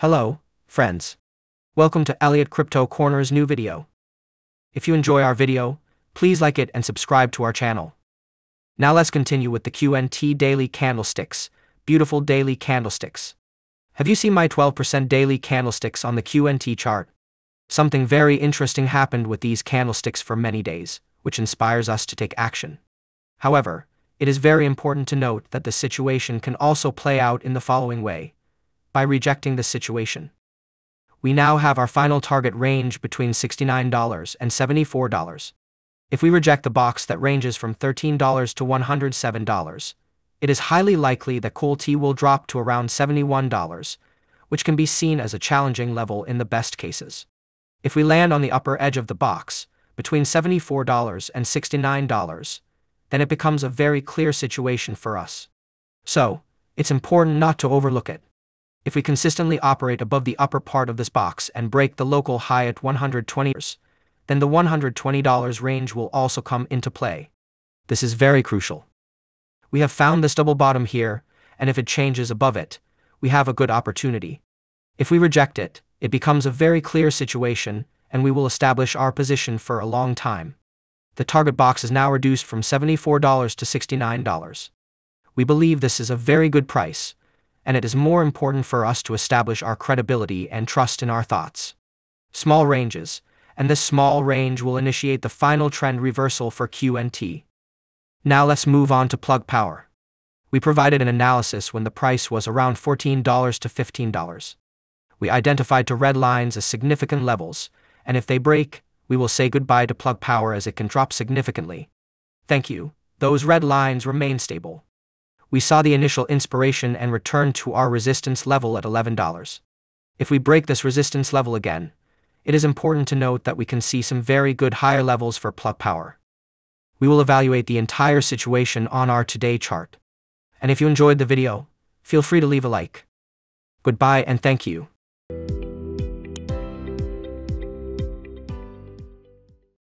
Hello, friends. Welcome to Elliott Crypto Corner's new video. If you enjoy our video, please like it and subscribe to our channel. Now let's continue with the QNT daily candlesticks, beautiful daily candlesticks. Have you seen my 12% daily candlesticks on the QNT chart? Something very interesting happened with these candlesticks for many days, which inspires us to take action. However, it is very important to note that the situation can also play out in the following way by rejecting the situation. We now have our final target range between $69 and $74. If we reject the box that ranges from $13 to $107, it is highly likely that tea will drop to around $71, which can be seen as a challenging level in the best cases. If we land on the upper edge of the box, between $74 and $69, then it becomes a very clear situation for us. So, it's important not to overlook it. If we consistently operate above the upper part of this box and break the local high at $120, then the $120 range will also come into play. This is very crucial. We have found this double bottom here, and if it changes above it, we have a good opportunity. If we reject it, it becomes a very clear situation, and we will establish our position for a long time. The target box is now reduced from $74 to $69. We believe this is a very good price, and it is more important for us to establish our credibility and trust in our thoughts. Small ranges, and this small range will initiate the final trend reversal for QNT. Now let's move on to plug power. We provided an analysis when the price was around $14 to $15 we identified to red lines as significant levels, and if they break, we will say goodbye to plug power as it can drop significantly. Thank you, those red lines remain stable. We saw the initial inspiration and return to our resistance level at $11. If we break this resistance level again, it is important to note that we can see some very good higher levels for plug power. We will evaluate the entire situation on our two-day chart. And if you enjoyed the video, feel free to leave a like. Goodbye and thank you.